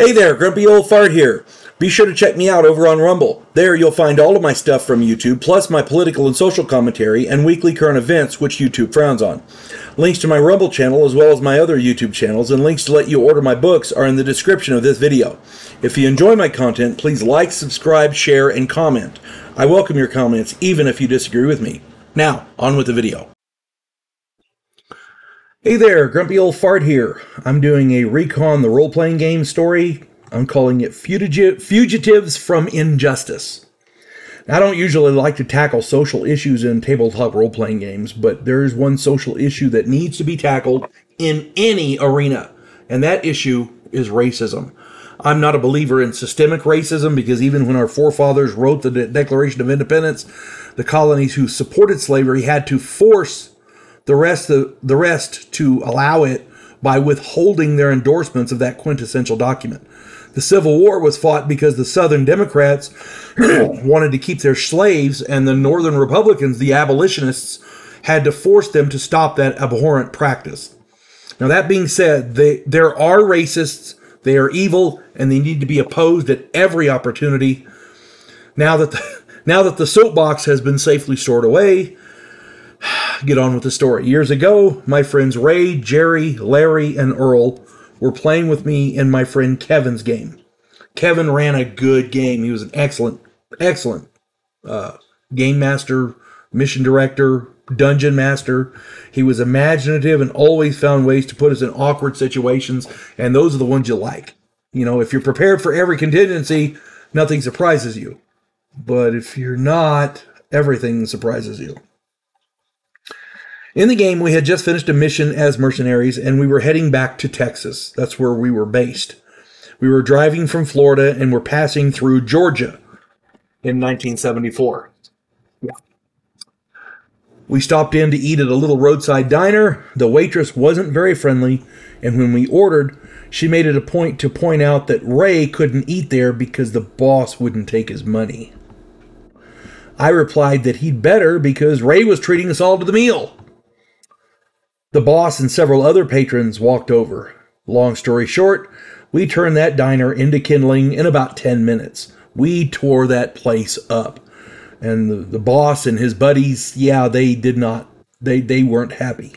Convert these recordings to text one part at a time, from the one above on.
Hey there, Grumpy Old Fart here. Be sure to check me out over on Rumble. There you'll find all of my stuff from YouTube, plus my political and social commentary and weekly current events, which YouTube frowns on. Links to my Rumble channel, as well as my other YouTube channels, and links to let you order my books are in the description of this video. If you enjoy my content, please like, subscribe, share, and comment. I welcome your comments, even if you disagree with me. Now, on with the video. Hey there, Grumpy Old Fart here. I'm doing a Recon the role playing game story. I'm calling it Fugitive, Fugitives from Injustice. I don't usually like to tackle social issues in tabletop role playing games, but there's one social issue that needs to be tackled in any arena, and that issue is racism. I'm not a believer in systemic racism because even when our forefathers wrote the De- Declaration of Independence, the colonies who supported slavery had to force the rest the, the rest to allow it by withholding their endorsements of that quintessential document. The Civil War was fought because the Southern Democrats wanted to keep their slaves, and the Northern Republicans, the abolitionists, had to force them to stop that abhorrent practice. Now, that being said, they, there are racists, they are evil, and they need to be opposed at every opportunity. Now that the, now that the soapbox has been safely stored away, get on with the story. Years ago, my friends Ray, Jerry, Larry, and Earl were playing with me in my friend Kevin's game. Kevin ran a good game. He was an excellent, excellent uh, game master, mission director, dungeon master. He was imaginative and always found ways to put us in awkward situations, and those are the ones you like. You know, if you're prepared for every contingency, nothing surprises you. But if you're not, everything surprises you. In the game, we had just finished a mission as mercenaries and we were heading back to Texas. That's where we were based. We were driving from Florida and were passing through Georgia in 1974. Yeah. We stopped in to eat at a little roadside diner. The waitress wasn't very friendly, and when we ordered, she made it a point to point out that Ray couldn't eat there because the boss wouldn't take his money. I replied that he'd better because Ray was treating us all to the meal. The boss and several other patrons walked over. Long story short, we turned that diner into kindling in about 10 minutes. We tore that place up. And the, the boss and his buddies, yeah, they did not, they, they weren't happy.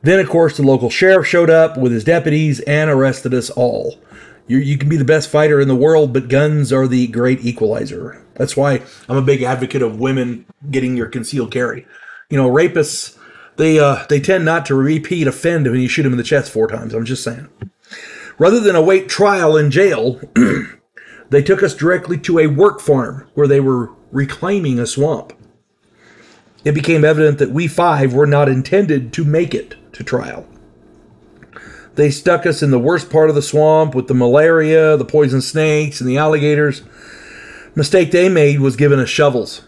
Then, of course, the local sheriff showed up with his deputies and arrested us all. You, you can be the best fighter in the world, but guns are the great equalizer. That's why I'm a big advocate of women getting your concealed carry. You know, rapists they uh, they tend not to repeat offend when you shoot them in the chest four times. I'm just saying. Rather than await trial in jail, they took us directly to a work farm where they were reclaiming a swamp. It became evident that we five were not intended to make it to trial. They stuck us in the worst part of the swamp with the malaria, the poison snakes, and the alligators. Mistake they made was giving us shovels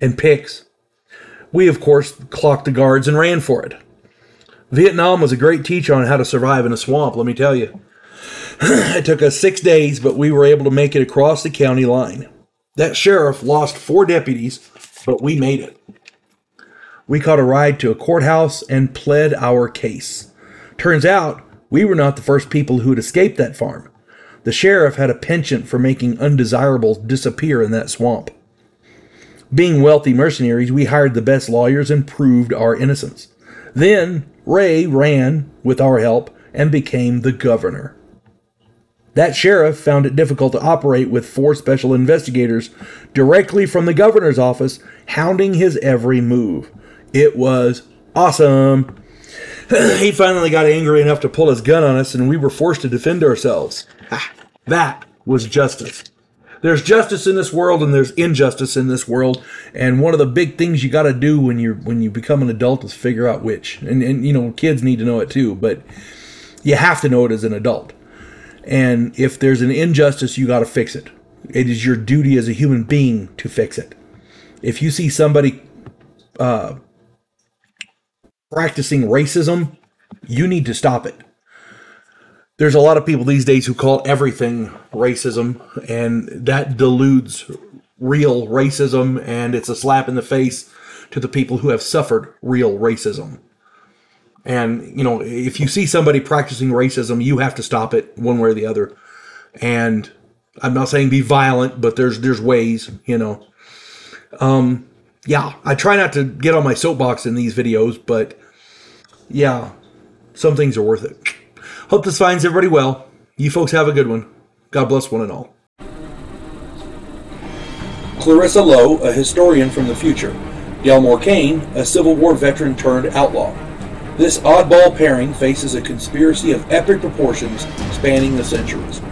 and picks we, of course, clocked the guards and ran for it. Vietnam was a great teacher on how to survive in a swamp, let me tell you. it took us six days, but we were able to make it across the county line. That sheriff lost four deputies, but we made it. We caught a ride to a courthouse and pled our case. Turns out, we were not the first people who had escaped that farm. The sheriff had a penchant for making undesirables disappear in that swamp. Being wealthy mercenaries, we hired the best lawyers and proved our innocence. Then Ray ran, with our help, and became the governor. That sheriff found it difficult to operate with four special investigators directly from the governor's office, hounding his every move. It was awesome. he finally got angry enough to pull his gun on us, and we were forced to defend ourselves. Ah, that was justice there's justice in this world and there's injustice in this world. And one of the big things you got to do when you're when you become an adult is figure out which. And and you know kids need to know it too but you have to know it as an adult. And if there's an injustice you got to fix it. It is your duty as a human being to fix it. If you see somebody uh, practicing racism you need to stop it there's a lot of people these days who call everything racism, and that deludes real racism, and it's a slap in the face to the people who have suffered real racism. And, you know, if you see somebody practicing racism, you have to stop it one way or the other. And I'm not saying be violent, but there's there's ways, you know. Um, yeah, I try not to get on my soapbox in these videos, but yeah, some things are worth it. Hope this finds everybody well. You folks have a good one. God bless one and all. Clarissa Lowe, a historian from the future. Delmore Kane, a Civil War veteran turned outlaw. This oddball pairing faces a conspiracy of epic proportions spanning the centuries.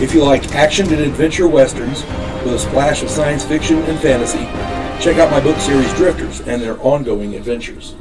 If you like action and adventure westerns with a splash of science fiction and fantasy, check out my book series Drifters and their ongoing adventures.